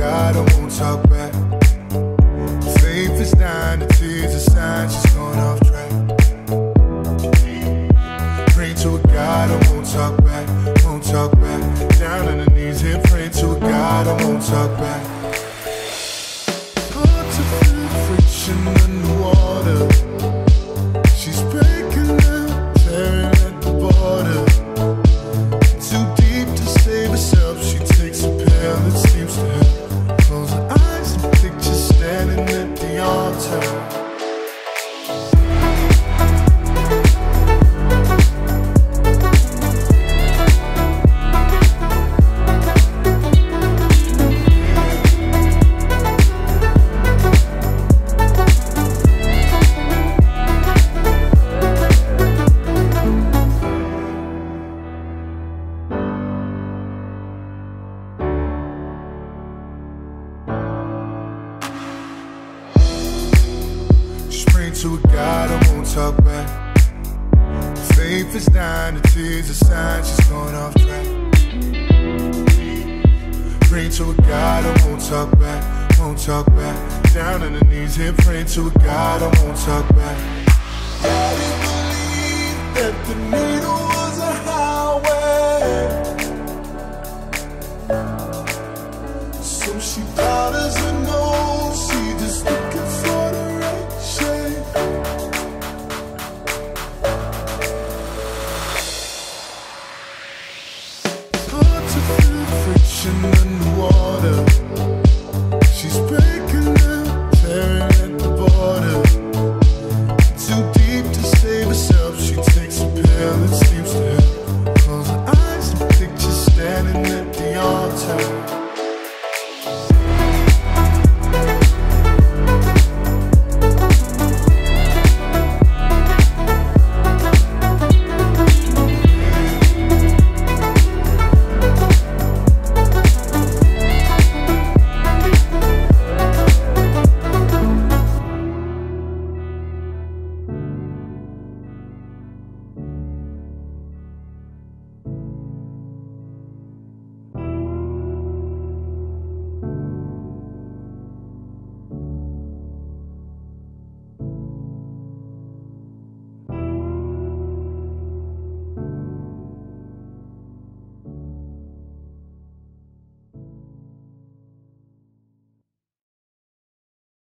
God, I won't talk back. Faith is dying, the tears are sign she's going off track. Pray to a God, I won't talk back, won't talk back. Down on the knees and pray to a God, I won't talk back. Hard to feel friction to a God, I won't talk back. Faith is dying, the tears are sign she's going off track. Pray to a God, I won't talk back, won't talk back. Down on the knees and pray to a God, I won't talk back. Daddy believed that the